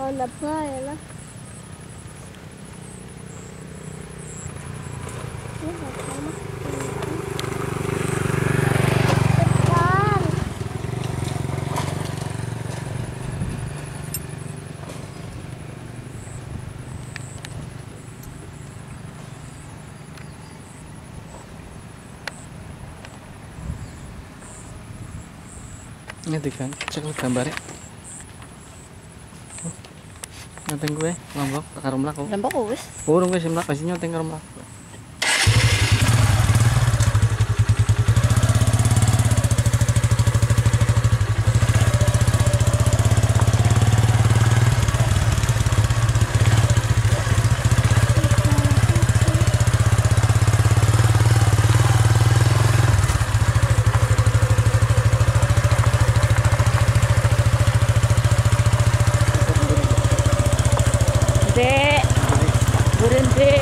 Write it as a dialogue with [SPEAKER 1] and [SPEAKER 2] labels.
[SPEAKER 1] Labay lah.
[SPEAKER 2] Ngerti kan? Cek gambarnya. Nyoteng gue, lombok ke karo mlaku.
[SPEAKER 1] Lombok wis.
[SPEAKER 2] Urung wis mlaku, sing nyoteng karo mlaku.
[SPEAKER 1] wouldn't?